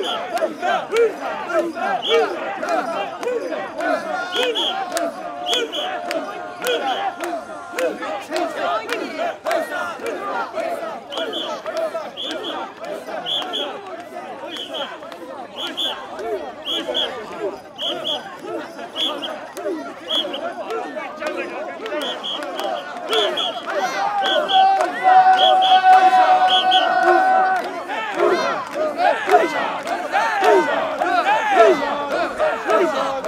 Hurrah! Hurrah! Hurrah! Hurrah! Hey!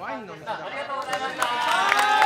ワインの店だい。ありがとうございました。